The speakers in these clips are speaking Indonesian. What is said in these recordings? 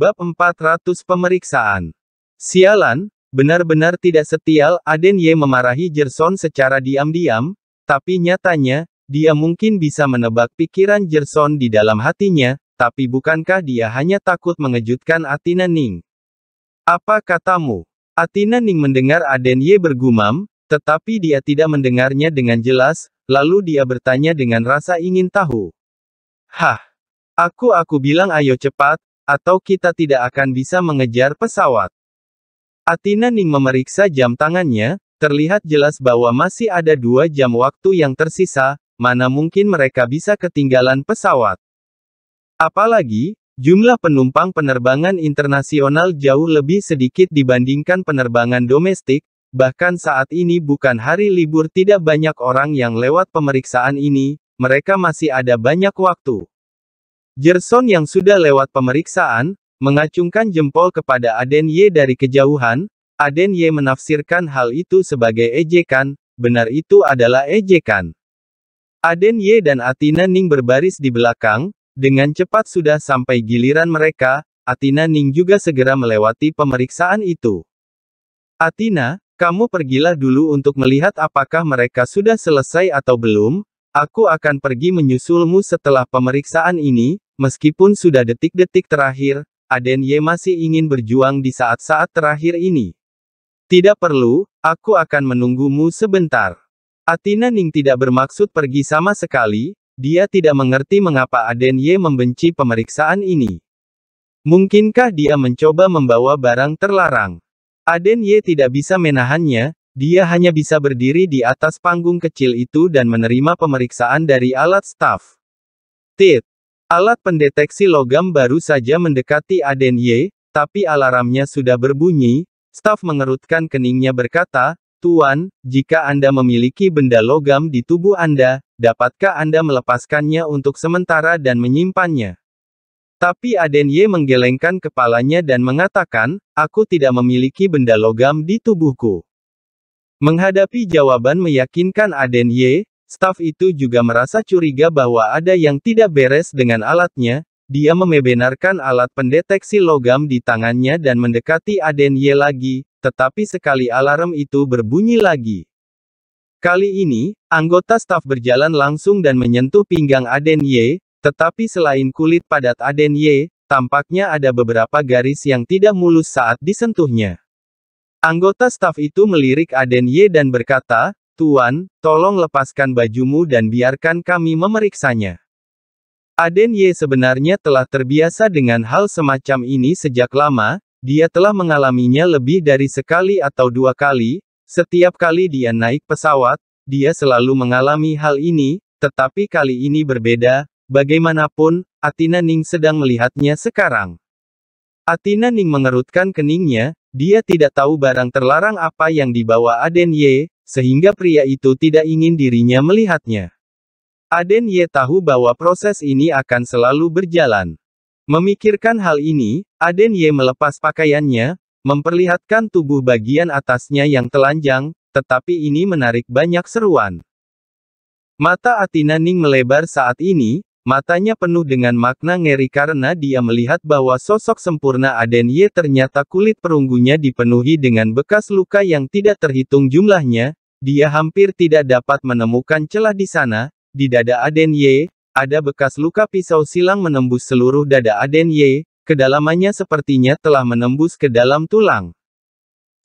Bab 400 Pemeriksaan. Sialan, benar-benar tidak setial, Aden Ye memarahi Gerson secara diam-diam, tapi nyatanya, dia mungkin bisa menebak pikiran Gerson di dalam hatinya, tapi bukankah dia hanya takut mengejutkan Atina Ning? Apa katamu? Atina Ning mendengar Aden Ye bergumam, tetapi dia tidak mendengarnya dengan jelas, lalu dia bertanya dengan rasa ingin tahu. Hah? Aku aku bilang ayo cepat, atau kita tidak akan bisa mengejar pesawat. Atina Ning memeriksa jam tangannya, terlihat jelas bahwa masih ada dua jam waktu yang tersisa, mana mungkin mereka bisa ketinggalan pesawat. Apalagi, jumlah penumpang penerbangan internasional jauh lebih sedikit dibandingkan penerbangan domestik, bahkan saat ini bukan hari libur tidak banyak orang yang lewat pemeriksaan ini, mereka masih ada banyak waktu. Gerson yang sudah lewat pemeriksaan, mengacungkan jempol kepada Aden Ye dari kejauhan, Aden Ye menafsirkan hal itu sebagai ejekan, benar itu adalah ejekan. Aden Ye dan Atina Ning berbaris di belakang, dengan cepat sudah sampai giliran mereka, Atina Ning juga segera melewati pemeriksaan itu. Atina, kamu pergilah dulu untuk melihat apakah mereka sudah selesai atau belum, aku akan pergi menyusulmu setelah pemeriksaan ini, Meskipun sudah detik-detik terakhir, Aden Ye masih ingin berjuang di saat-saat terakhir ini. Tidak perlu, aku akan menunggumu sebentar. Atina Ning tidak bermaksud pergi sama sekali, dia tidak mengerti mengapa Aden Ye membenci pemeriksaan ini. Mungkinkah dia mencoba membawa barang terlarang? Aden Ye tidak bisa menahannya, dia hanya bisa berdiri di atas panggung kecil itu dan menerima pemeriksaan dari alat staf. Tit. Alat pendeteksi logam baru saja mendekati Aden Ye, tapi alarmnya sudah berbunyi, staf mengerutkan keningnya berkata, Tuan, jika Anda memiliki benda logam di tubuh Anda, dapatkah Anda melepaskannya untuk sementara dan menyimpannya? Tapi Aden Ye menggelengkan kepalanya dan mengatakan, aku tidak memiliki benda logam di tubuhku. Menghadapi jawaban meyakinkan Aden Ye, Staf itu juga merasa curiga bahwa ada yang tidak beres dengan alatnya, dia membenarkan alat pendeteksi logam di tangannya dan mendekati Aden Ye lagi, tetapi sekali alarm itu berbunyi lagi. Kali ini, anggota staf berjalan langsung dan menyentuh pinggang Aden Ye, tetapi selain kulit padat Aden Ye, tampaknya ada beberapa garis yang tidak mulus saat disentuhnya. Anggota staf itu melirik Aden Ye dan berkata, Tuan, tolong lepaskan bajumu dan biarkan kami memeriksanya. Aden Ye sebenarnya telah terbiasa dengan hal semacam ini sejak lama, dia telah mengalaminya lebih dari sekali atau dua kali, setiap kali dia naik pesawat, dia selalu mengalami hal ini, tetapi kali ini berbeda, bagaimanapun, Atina Ning sedang melihatnya sekarang. Atina Ning mengerutkan keningnya, dia tidak tahu barang terlarang apa yang dibawa Aden Ye, sehingga pria itu tidak ingin dirinya melihatnya. Aden Ye tahu bahwa proses ini akan selalu berjalan. Memikirkan hal ini, Aden Ye melepas pakaiannya, memperlihatkan tubuh bagian atasnya yang telanjang, tetapi ini menarik banyak seruan. Mata Atina Ning melebar saat ini, matanya penuh dengan makna ngeri karena dia melihat bahwa sosok sempurna Aden Ye ternyata kulit perunggunya dipenuhi dengan bekas luka yang tidak terhitung jumlahnya, dia hampir tidak dapat menemukan celah di sana, di dada Aden Ye, ada bekas luka pisau silang menembus seluruh dada Aden Ye, kedalamannya sepertinya telah menembus ke dalam tulang.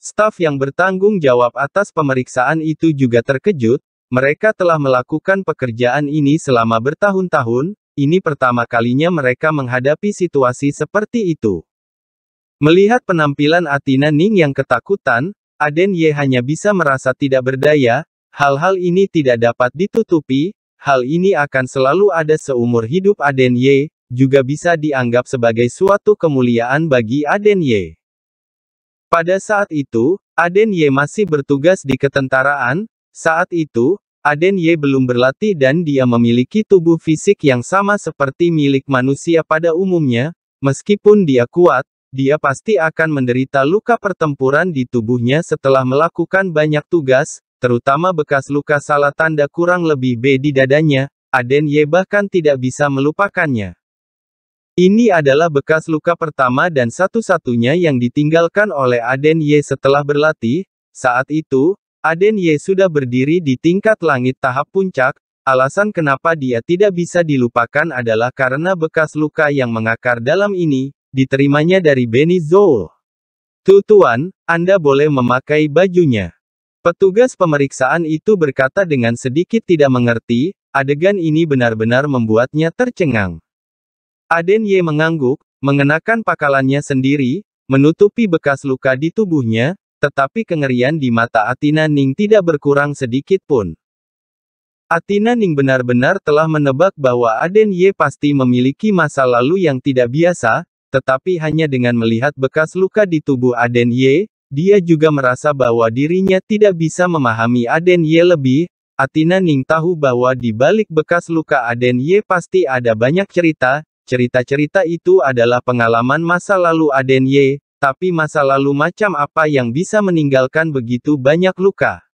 Staf yang bertanggung jawab atas pemeriksaan itu juga terkejut, mereka telah melakukan pekerjaan ini selama bertahun-tahun, ini pertama kalinya mereka menghadapi situasi seperti itu. Melihat penampilan Atina Ning yang ketakutan, Aden Ye hanya bisa merasa tidak berdaya, hal-hal ini tidak dapat ditutupi, hal ini akan selalu ada seumur hidup Aden Ye, juga bisa dianggap sebagai suatu kemuliaan bagi Aden Ye. Pada saat itu, Aden Ye masih bertugas di ketentaraan, saat itu, Aden Ye belum berlatih dan dia memiliki tubuh fisik yang sama seperti milik manusia pada umumnya, meskipun dia kuat, dia pasti akan menderita luka pertempuran di tubuhnya setelah melakukan banyak tugas, terutama bekas luka salah tanda kurang lebih B di dadanya, Aden Ye bahkan tidak bisa melupakannya. Ini adalah bekas luka pertama dan satu-satunya yang ditinggalkan oleh Aden Ye setelah berlatih. Saat itu, Aden Ye sudah berdiri di tingkat langit tahap puncak. Alasan kenapa dia tidak bisa dilupakan adalah karena bekas luka yang mengakar dalam ini, diterimanya dari Benny Zhou. Tuan, Anda boleh memakai bajunya. Petugas pemeriksaan itu berkata dengan sedikit tidak mengerti, adegan ini benar-benar membuatnya tercengang. Aden Ye mengangguk, mengenakan pakalannya sendiri, menutupi bekas luka di tubuhnya, tetapi kengerian di mata Atina Ning tidak berkurang sedikit pun. Atina Ning benar-benar telah menebak bahwa Aden Ye pasti memiliki masa lalu yang tidak biasa, tetapi hanya dengan melihat bekas luka di tubuh Aden Ye, dia juga merasa bahwa dirinya tidak bisa memahami Aden Ye lebih. Atina Ning tahu bahwa di balik bekas luka Aden Ye pasti ada banyak cerita, Cerita-cerita itu adalah pengalaman masa lalu Aden Ye, tapi masa lalu macam apa yang bisa meninggalkan begitu banyak luka.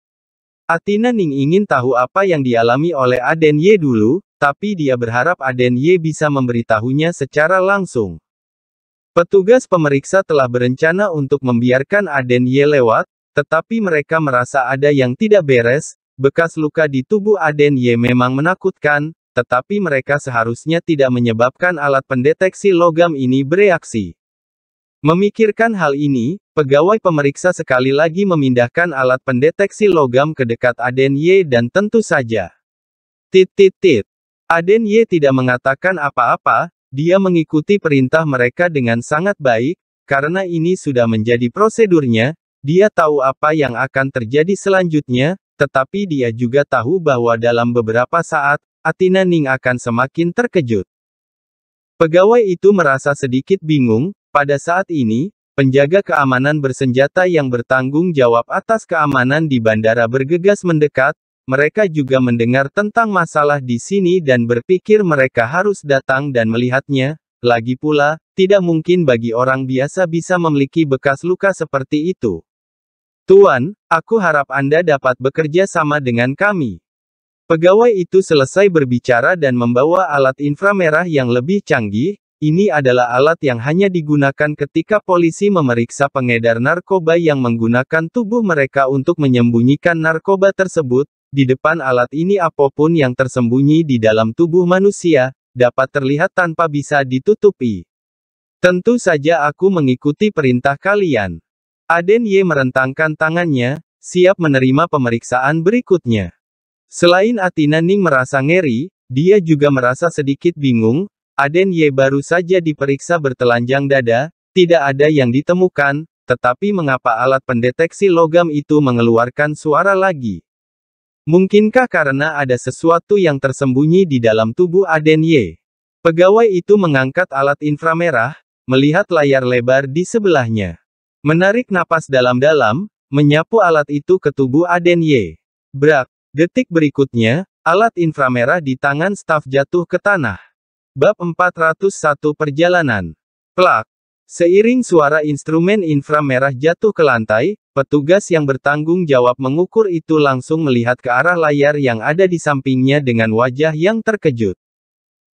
Atina Ning ingin tahu apa yang dialami oleh Aden Ye dulu, tapi dia berharap Aden Ye bisa memberitahunya secara langsung. Petugas pemeriksa telah berencana untuk membiarkan Aden Ye lewat, tetapi mereka merasa ada yang tidak beres, bekas luka di tubuh Aden Ye memang menakutkan, tetapi mereka seharusnya tidak menyebabkan alat pendeteksi logam ini bereaksi. Memikirkan hal ini, pegawai pemeriksa sekali lagi memindahkan alat pendeteksi logam ke dekat Aden Ye dan tentu saja. Tit tit tit. Aden Ye tidak mengatakan apa-apa, dia mengikuti perintah mereka dengan sangat baik, karena ini sudah menjadi prosedurnya, dia tahu apa yang akan terjadi selanjutnya, tetapi dia juga tahu bahwa dalam beberapa saat, Atina Ning akan semakin terkejut. Pegawai itu merasa sedikit bingung, pada saat ini, penjaga keamanan bersenjata yang bertanggung jawab atas keamanan di bandara bergegas mendekat, mereka juga mendengar tentang masalah di sini dan berpikir mereka harus datang dan melihatnya, lagi pula, tidak mungkin bagi orang biasa bisa memiliki bekas luka seperti itu. Tuan, aku harap Anda dapat bekerja sama dengan kami. Pegawai itu selesai berbicara dan membawa alat inframerah yang lebih canggih, ini adalah alat yang hanya digunakan ketika polisi memeriksa pengedar narkoba yang menggunakan tubuh mereka untuk menyembunyikan narkoba tersebut, di depan alat ini apa pun yang tersembunyi di dalam tubuh manusia, dapat terlihat tanpa bisa ditutupi. Tentu saja aku mengikuti perintah kalian. Aden Ye merentangkan tangannya, siap menerima pemeriksaan berikutnya. Selain Atina Ning merasa ngeri, dia juga merasa sedikit bingung, Aden Ye baru saja diperiksa bertelanjang dada, tidak ada yang ditemukan, tetapi mengapa alat pendeteksi logam itu mengeluarkan suara lagi? Mungkinkah karena ada sesuatu yang tersembunyi di dalam tubuh Aden Ye? Pegawai itu mengangkat alat inframerah, melihat layar lebar di sebelahnya. Menarik napas dalam-dalam, menyapu alat itu ke tubuh Aden Ye. Brak, Detik berikutnya, alat inframerah di tangan staf jatuh ke tanah. Bab 401 Perjalanan. Plak. Seiring suara instrumen inframerah jatuh ke lantai, petugas yang bertanggung jawab mengukur itu langsung melihat ke arah layar yang ada di sampingnya dengan wajah yang terkejut.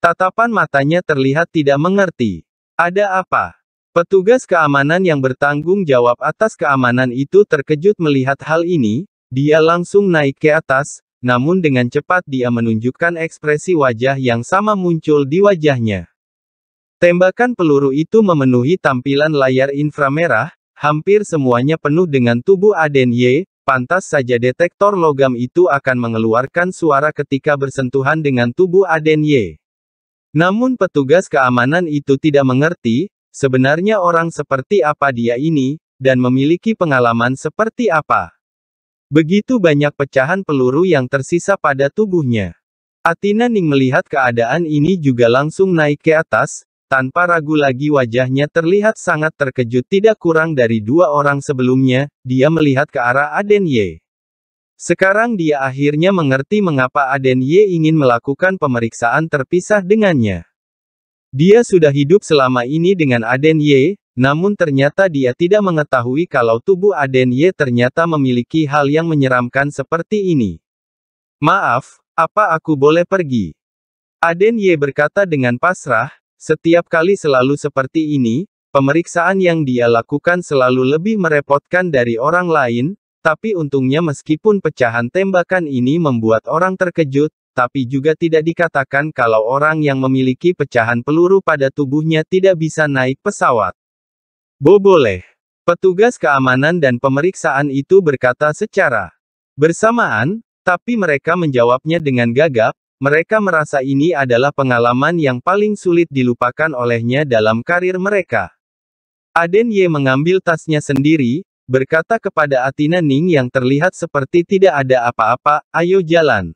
Tatapan matanya terlihat tidak mengerti. Ada apa? Petugas keamanan yang bertanggung jawab atas keamanan itu terkejut melihat hal ini, dia langsung naik ke atas, namun dengan cepat dia menunjukkan ekspresi wajah yang sama muncul di wajahnya. Tembakan peluru itu memenuhi tampilan layar inframerah, hampir semuanya penuh dengan tubuh Aden Ye, pantas saja detektor logam itu akan mengeluarkan suara ketika bersentuhan dengan tubuh Aden Ye. Namun petugas keamanan itu tidak mengerti, sebenarnya orang seperti apa dia ini, dan memiliki pengalaman seperti apa. Begitu banyak pecahan peluru yang tersisa pada tubuhnya. Atina Ning melihat keadaan ini juga langsung naik ke atas, tanpa ragu lagi wajahnya terlihat sangat terkejut tidak kurang dari dua orang sebelumnya, dia melihat ke arah Aden Ye. Sekarang dia akhirnya mengerti mengapa Aden Ye ingin melakukan pemeriksaan terpisah dengannya. Dia sudah hidup selama ini dengan Aden Ye, namun ternyata dia tidak mengetahui kalau tubuh Aden Ye ternyata memiliki hal yang menyeramkan seperti ini. Maaf, apa aku boleh pergi? Aden Ye berkata dengan pasrah, Setiap kali selalu seperti ini, pemeriksaan yang dia lakukan selalu lebih merepotkan dari orang lain, tapi untungnya meskipun pecahan tembakan ini membuat orang terkejut, tapi juga tidak dikatakan kalau orang yang memiliki pecahan peluru pada tubuhnya tidak bisa naik pesawat. Bo boleh. Petugas keamanan dan pemeriksaan itu berkata secara bersamaan, tapi mereka menjawabnya dengan gagap, mereka merasa ini adalah pengalaman yang paling sulit dilupakan olehnya dalam karir mereka. Aden Ye mengambil tasnya sendiri, berkata kepada Atina Ning yang terlihat seperti tidak ada apa-apa, ayo jalan.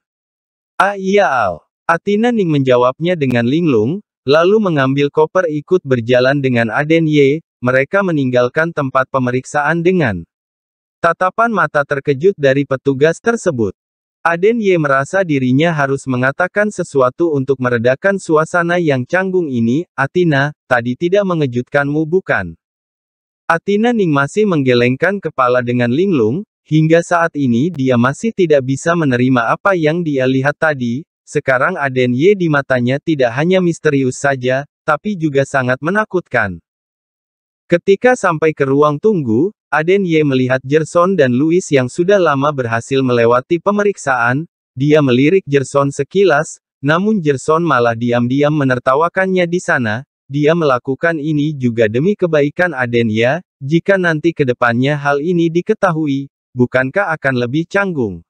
Ah iya Al. Atina Ning menjawabnya dengan linglung, lalu mengambil koper ikut berjalan dengan Aden Ye, mereka meninggalkan tempat pemeriksaan dengan tatapan mata terkejut dari petugas tersebut. Aden Ye merasa dirinya harus mengatakan sesuatu untuk meredakan suasana yang canggung ini, Atina, tadi tidak mengejutkanmu bukan? Atina Ning masih menggelengkan kepala dengan linglung, hingga saat ini dia masih tidak bisa menerima apa yang dia lihat tadi, sekarang Aden Ye di matanya tidak hanya misterius saja, tapi juga sangat menakutkan. Ketika sampai ke ruang tunggu, Aden Ye melihat Gerson dan Louis yang sudah lama berhasil melewati pemeriksaan, dia melirik Gerson sekilas, namun Gerson malah diam-diam menertawakannya di sana, dia melakukan ini juga demi kebaikan Aden ya, jika nanti ke depannya hal ini diketahui, bukankah akan lebih canggung?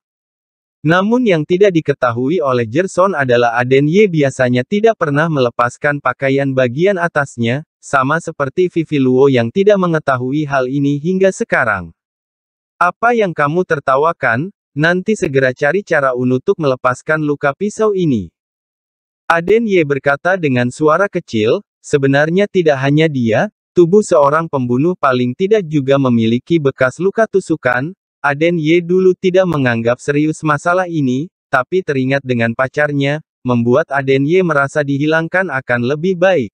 Namun yang tidak diketahui oleh Gerson adalah Aden Ye biasanya tidak pernah melepaskan pakaian bagian atasnya, sama seperti Vivi Luo yang tidak mengetahui hal ini hingga sekarang. Apa yang kamu tertawakan? Nanti segera cari cara untuk melepaskan luka pisau ini. Aden Ye berkata dengan suara kecil, Sebenarnya tidak hanya dia, tubuh seorang pembunuh paling tidak juga memiliki bekas luka tusukan, Aden Ye dulu tidak menganggap serius masalah ini, tapi teringat dengan pacarnya, membuat Aden Ye merasa dihilangkan akan lebih baik.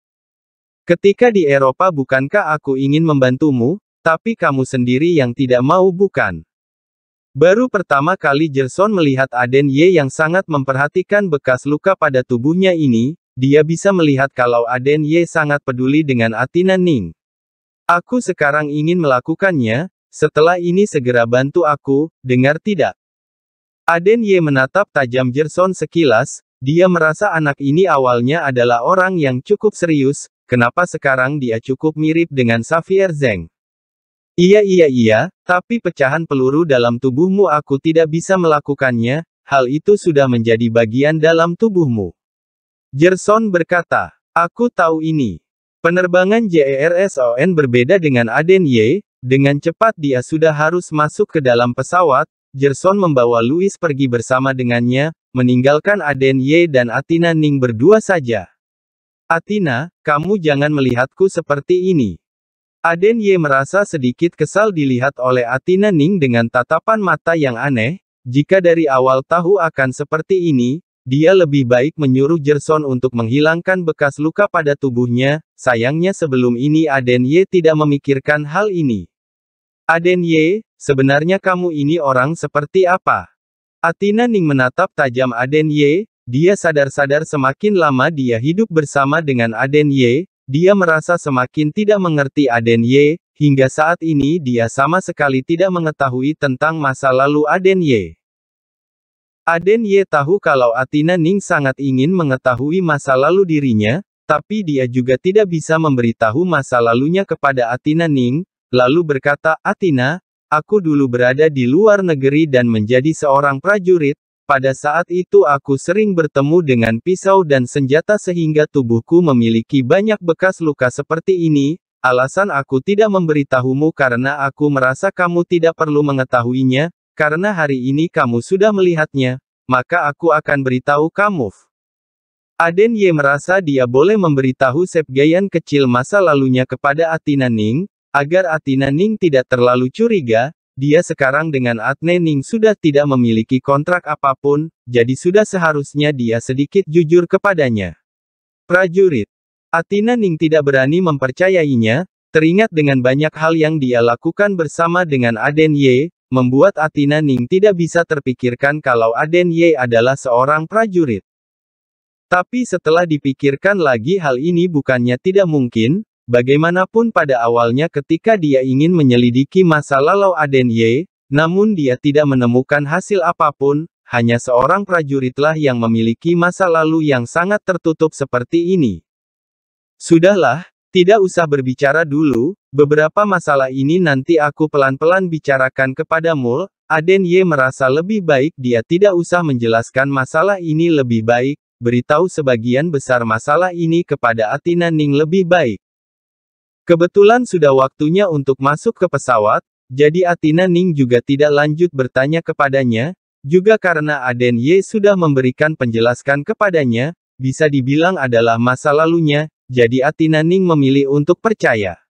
Ketika di Eropa bukankah aku ingin membantumu, tapi kamu sendiri yang tidak mau bukan? Baru pertama kali Gerson melihat Aden Ye yang sangat memperhatikan bekas luka pada tubuhnya ini, dia bisa melihat kalau Aden Ye sangat peduli dengan Atina Ning. Aku sekarang ingin melakukannya, setelah ini segera bantu aku, dengar tidak? Aden Ye menatap tajam Gerson sekilas, dia merasa anak ini awalnya adalah orang yang cukup serius, kenapa sekarang dia cukup mirip dengan Xavier Zeng? Iya iya iya, tapi pecahan peluru dalam tubuhmu aku tidak bisa melakukannya, hal itu sudah menjadi bagian dalam tubuhmu. Gerson berkata, Aku tahu ini. Penerbangan JERSON berbeda dengan Aden Ye, dengan cepat dia sudah harus masuk ke dalam pesawat, Gerson membawa Louis pergi bersama dengannya, meninggalkan Aden Ye dan Atina Ning berdua saja. Atina, kamu jangan melihatku seperti ini. Aden Ye merasa sedikit kesal dilihat oleh Atina Ning dengan tatapan mata yang aneh, jika dari awal tahu akan seperti ini, dia lebih baik menyuruh Gerson untuk menghilangkan bekas luka pada tubuhnya, sayangnya sebelum ini Aden Ye tidak memikirkan hal ini. Aden Ye, sebenarnya kamu ini orang seperti apa? Atina Ning menatap tajam Aden Ye, dia sadar-sadar semakin lama dia hidup bersama dengan Aden Ye, dia merasa semakin tidak mengerti Aden Ye, hingga saat ini dia sama sekali tidak mengetahui tentang masa lalu Aden Ye. Aden Ye tahu kalau Atina Ning sangat ingin mengetahui masa lalu dirinya, tapi dia juga tidak bisa memberitahu masa lalunya kepada Atina Ning, lalu berkata, Atina, aku dulu berada di luar negeri dan menjadi seorang prajurit, pada saat itu aku sering bertemu dengan pisau dan senjata sehingga tubuhku memiliki banyak bekas luka seperti ini, alasan aku tidak memberitahumu karena aku merasa kamu tidak perlu mengetahuinya, karena hari ini kamu sudah melihatnya, maka aku akan beritahu kamu. Aden Ye merasa dia boleh memberitahu Sepgayan kecil masa lalunya kepada Atina Ning, agar Atina Ning tidak terlalu curiga, dia sekarang dengan Atne Ning sudah tidak memiliki kontrak apa pun, jadi sudah seharusnya dia sedikit jujur kepadanya. Prajurit. Atina Ning tidak berani mempercayainya, teringat dengan banyak hal yang dia lakukan bersama dengan Aden Ye, membuat Atina Ning tidak bisa terpikirkan kalau Aden Ye adalah seorang prajurit. Tapi setelah dipikirkan lagi hal ini bukannya tidak mungkin, bagaimanapun pada awalnya ketika dia ingin menyelidiki masa lalu Aden Ye, namun dia tidak menemukan hasil apa pun, hanya seorang prajuritlah yang memiliki masa lalu yang sangat tertutup seperti ini. Sudahlah, tidak usah berbicara dulu, beberapa masalah ini nanti aku pelan-pelan bicarakan kepadamu. Aden Ye merasa lebih baik dia tidak usah menjelaskan masalah ini lebih baik, beritahu sebagian besar masalah ini kepada Atina Ning lebih baik. Kebetulan sudah waktunya untuk masuk ke pesawat, jadi Atina Ning juga tidak lanjut bertanya kepadanya, juga karena Aden Ye sudah memberikan penjelaskan kepadanya, bisa dibilang adalah masa lalunya, jadi Atina Ning memilih untuk percaya.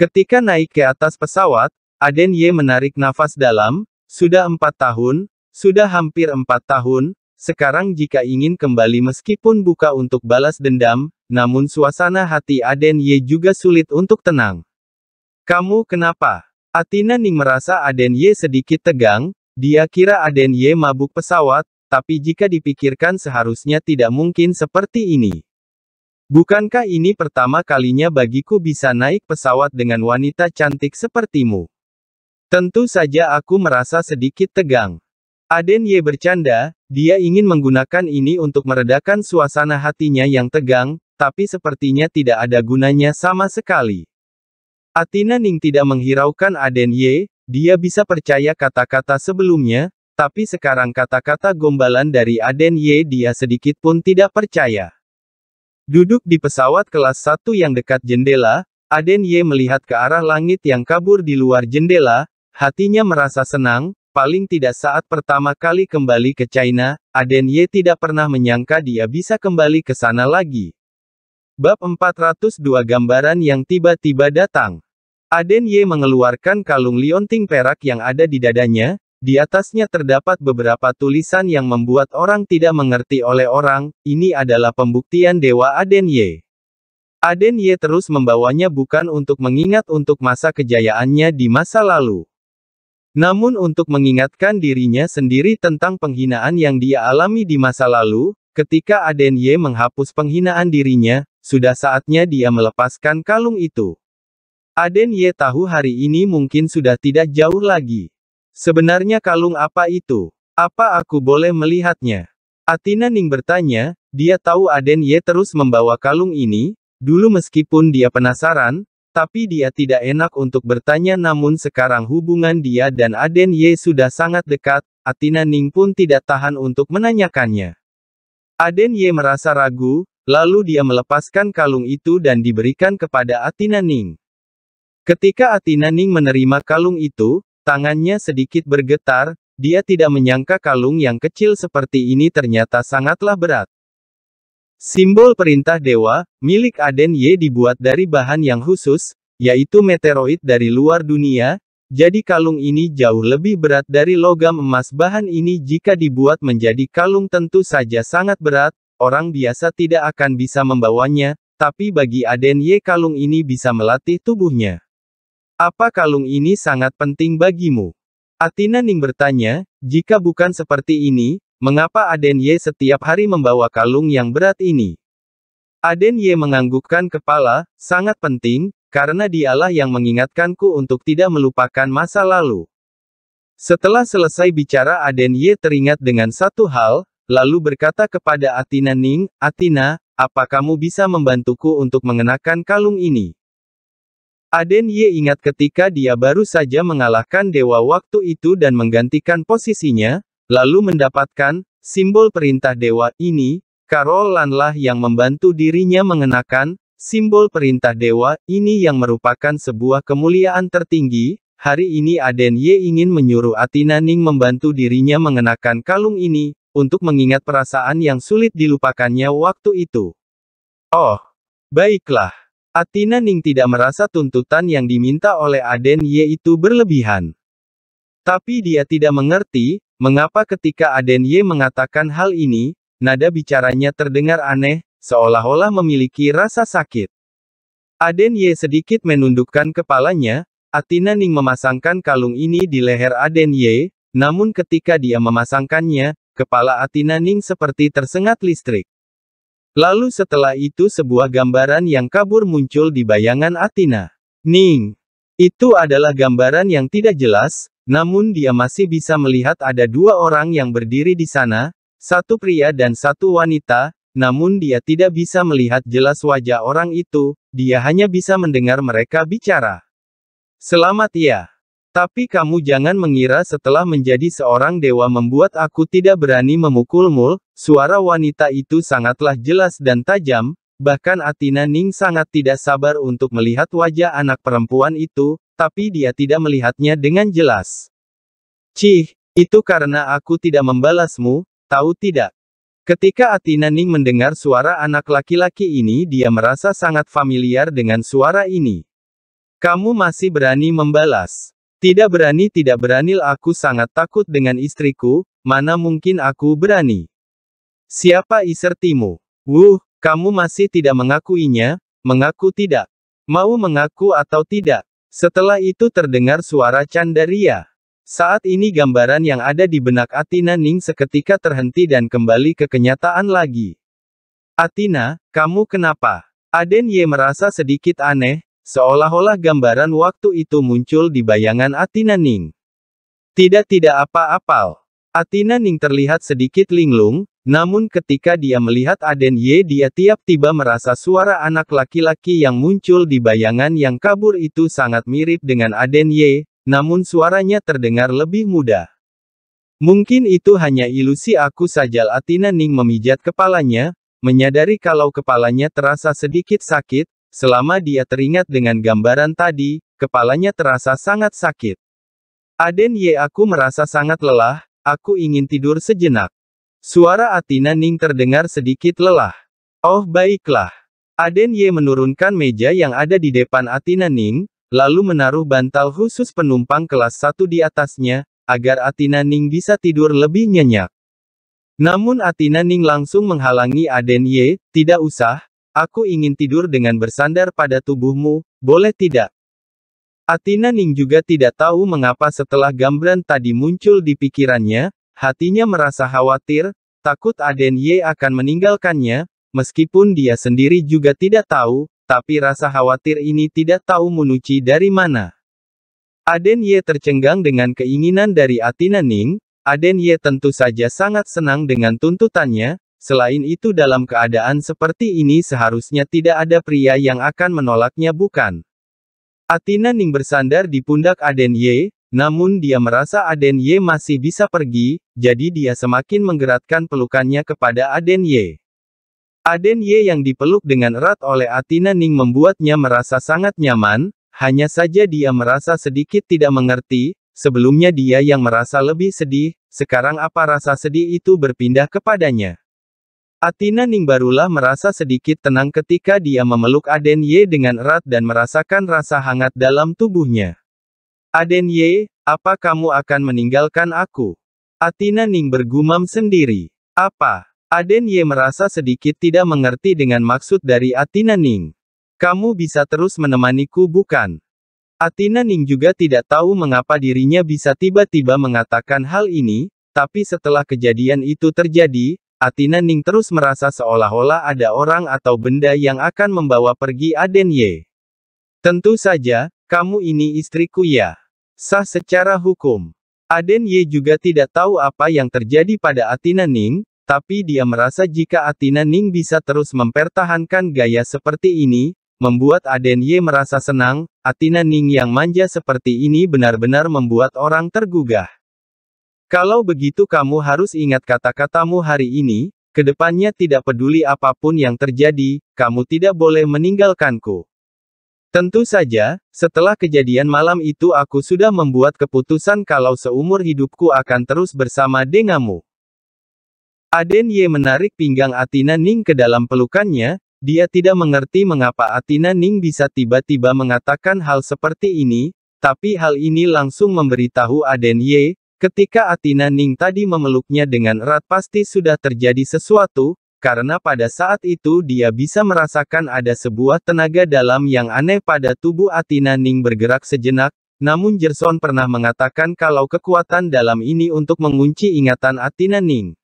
Ketika naik ke atas pesawat, Aden Ye menarik nafas dalam, sudah empat tahun, sudah hampir empat tahun, sekarang jika ingin kembali meskipun buka untuk balas dendam, namun suasana hati Aden Ye juga sulit untuk tenang. Kamu kenapa? Atina Ning merasa Aden Ye sedikit tegang, dia kira Aden Ye mabuk pesawat, tapi jika dipikirkan seharusnya tidak mungkin seperti ini. Bukankah ini pertama kalinya bagiku bisa naik pesawat dengan wanita cantik sepertimu? Tentu saja aku merasa sedikit tegang. Aden Ye bercanda, dia ingin menggunakan ini untuk meredakan suasana hatinya yang tegang, tapi sepertinya tidak ada gunanya sama sekali. Atina Ning tidak menghiraukan Aden Ye, dia bisa percaya kata-kata sebelumnya, tapi sekarang kata-kata gombalan dari Aden Ye dia sedikit pun tidak percaya. Duduk di pesawat kelas 1 yang dekat jendela, Aden Ye melihat ke arah langit yang kabur di luar jendela, hatinya merasa senang, paling tidak saat pertama kali kembali ke China, Aden Ye tidak pernah menyangka dia bisa kembali ke sana lagi. Bab 402 gambaran yang tiba-tiba datang. Aden Ye mengeluarkan kalung lionting perak yang ada di dadanya, di atasnya terdapat beberapa tulisan yang membuat orang tidak mengerti oleh orang, ini adalah pembuktian Dewa Aden Ye. Aden Ye terus membawanya bukan untuk mengingat untuk masa kejayaannya di masa lalu. Namun untuk mengingatkan dirinya sendiri tentang penghinaan yang dia alami di masa lalu, ketika Aden Ye menghapus penghinaan dirinya, sudah saatnya dia melepaskan kalung itu. Aden Ye tahu hari ini mungkin sudah tidak jauh lagi. Sebenarnya kalung apa itu? Apa aku boleh melihatnya? Atina Ning bertanya, dia tahu Aden Ye terus membawa kalung ini, dulu meskipun dia penasaran, tapi dia tidak enak untuk bertanya namun sekarang hubungan dia dan Aden Ye sudah sangat dekat, Atina Ning pun tidak tahan untuk menanyakannya. Aden Ye merasa ragu, lalu dia melepaskan kalung itu dan diberikan kepada Atina Ning. Ketika Atina Ning menerima kalung itu, Tangannya sedikit bergetar, dia tidak menyangka kalung yang kecil seperti ini ternyata sangatlah berat. Simbol perintah dewa, milik Aden Ye dibuat dari bahan yang khusus, yaitu meteoroid dari luar dunia, jadi kalung ini jauh lebih berat dari logam emas bahan ini jika dibuat menjadi kalung tentu saja sangat berat, orang biasa tidak akan bisa membawanya, tapi bagi Aden Ye kalung ini bisa melatih tubuhnya. Apa kalung ini sangat penting bagimu? Atina Ning bertanya, jika bukan seperti ini, mengapa Aden Ye setiap hari membawa kalung yang berat ini? Aden Ye menganggukkan kepala, sangat penting, karena dialah yang mengingatkanku untuk tidak melupakan masa lalu. Setelah selesai bicara Aden Ye teringat dengan satu hal, lalu berkata kepada Atina Ning, Atina, apa kamu bisa membantuku untuk mengenakan kalung ini? Aden Ye ingat ketika dia baru saja mengalahkan dewa waktu itu dan menggantikan posisinya, lalu mendapatkan simbol perintah dewa ini. Carol Lanlah yang membantu dirinya mengenakan simbol perintah dewa ini yang merupakan sebuah kemuliaan tertinggi. Hari ini Aden Ye ingin menyuruh Atina Ning membantu dirinya mengenakan kalung ini, untuk mengingat perasaan yang sulit dilupakannya waktu itu. Oh, baiklah. Atina Ning tidak merasa tuntutan yang diminta oleh Aden Ye itu berlebihan. Tapi dia tidak mengerti, mengapa ketika Aden Ye mengatakan hal ini, nada bicaranya terdengar aneh, seolah-olah memiliki rasa sakit. Aden Ye sedikit menundukkan kepalanya, Atina Ning memasangkan kalung ini di leher Aden Ye, namun ketika dia memasangkannya, kepala Atina Ning seperti tersengat listrik. Lalu setelah itu sebuah gambaran yang kabur muncul di bayangan Atina. Ning. Itu adalah gambaran yang tidak jelas, namun dia masih bisa melihat ada dua orang yang berdiri di sana, satu pria dan satu wanita, namun dia tidak bisa melihat jelas wajah orang itu, dia hanya bisa mendengar mereka bicara. Selamat ya. Tapi kamu jangan mengira setelah menjadi seorang dewa membuat aku tidak berani memukulmu, suara wanita itu sangatlah jelas dan tajam, bahkan Atina Ning sangat tidak sabar untuk melihat wajah anak perempuan itu, tapi dia tidak melihatnya dengan jelas. Cih, itu karena aku tidak membalasmu, tahu tidak? Ketika Atina Ning mendengar suara anak laki-laki ini dia merasa sangat familiar dengan suara ini. Kamu masih berani membalas. Tidak berani tidak berani aku sangat takut dengan istriku, mana mungkin aku berani. Siapa isertimu? Wuh, kamu masih tidak mengakuinya, mengaku tidak. Mau mengaku atau tidak? Setelah itu terdengar suara Candaria. Saat ini gambaran yang ada di benak Atina Ning seketika terhenti dan kembali ke kenyataan lagi. Atina, kamu kenapa? Aden Ye merasa sedikit aneh, Seolah-olah gambaran waktu itu muncul di bayangan Atina Ning. Tidak-tidak apa-apal. Atina Ning terlihat sedikit linglung, namun ketika dia melihat Aden Ye dia tiap-tiba merasa suara anak laki-laki yang muncul di bayangan yang kabur itu sangat mirip dengan Aden Ye, namun suaranya terdengar lebih muda. Mungkin itu hanya ilusi aku saja Atina Ning memijat kepalanya, menyadari kalau kepalanya terasa sedikit sakit, Selama dia teringat dengan gambaran tadi, kepalanya terasa sangat sakit. Aden Ye aku merasa sangat lelah, aku ingin tidur sejenak. Suara Atina Ning terdengar sedikit lelah. Oh baiklah. Aden Ye menurunkan meja yang ada di depan Atina Ning, lalu menaruh bantal khusus penumpang kelas satu di atasnya, agar Atina Ning bisa tidur lebih nyenyak. Namun Atina Ning langsung menghalangi Aden Ye, tidak usah, Aku ingin tidur dengan bersandar pada tubuhmu, boleh tidak? Atina Ning juga tidak tahu mengapa setelah gambaran tadi muncul di pikirannya, hatinya merasa khawatir, takut Aden Ye akan meninggalkannya, meskipun dia sendiri juga tidak tahu, tapi rasa khawatir ini tidak tahu menuci dari mana. Aden Ye tercengang dengan keinginan dari Atina Ning, Aden Ye tentu saja sangat senang dengan tuntutannya, Selain itu dalam keadaan seperti ini seharusnya tidak ada pria yang akan menolaknya bukan? Atina Ning bersandar di pundak Aden Ye, namun dia merasa Aden Ye masih bisa pergi, jadi dia semakin menggerakkan pelukannya kepada Aden Ye. Aden Ye yang dipeluk dengan erat oleh Atina Ning membuatnya merasa sangat nyaman, hanya saja dia merasa sedikit tidak mengerti, sebelumnya dia yang merasa lebih sedih, sekarang apa rasa sedih itu berpindah kepadanya. Atina Ning barulah merasa sedikit tenang ketika dia memeluk Aden Ye dengan erat dan merasakan rasa hangat dalam tubuhnya. Aden Ye, apa kamu akan meninggalkan aku? Atina Ning bergumam sendiri. Apa? Aden Ye merasa sedikit tidak mengerti dengan maksud dari Atina Ning. Kamu bisa terus menemaniku bukan? Atina Ning juga tidak tahu mengapa dirinya bisa tiba-tiba mengatakan hal ini, tapi setelah kejadian itu terjadi, Atina Ning terus merasa seolah-olah ada orang atau benda yang akan membawa pergi Aden Ye. Tentu saja, kamu ini istriku ya. Sah secara hukum. Aden Ye juga tidak tahu apa yang terjadi pada Atina Ning, tapi dia merasa jika Atina Ning bisa terus mempertahankan gaya seperti ini, membuat Aden Ye merasa senang, Atina Ning yang manja seperti ini benar-benar membuat orang tergugah. Kalau begitu kamu harus ingat kata-katamu hari ini, ke depannya tidak peduli apa pun yang terjadi, kamu tidak boleh meninggalkanku. Tentu saja, setelah kejadian malam itu aku sudah membuat keputusan kalau seumur hidupku akan terus bersama denganmu. Aden Ye menarik pinggang Atina Ning ke dalam pelukannya, dia tidak mengerti mengapa Atina Ning bisa tiba-tiba mengatakan hal seperti ini, tapi hal ini langsung memberitahu Aden Ye, Ketika Atina Ning tadi memeluknya dengan erat pasti sudah terjadi sesuatu, karena pada saat itu dia bisa merasakan ada sebuah tenaga dalam yang aneh pada tubuh Atina Ning bergerak sejenak, namun Gerson pernah mengatakan kalau kekuatan dalam ini untuk mengunci ingatan Atina Ning.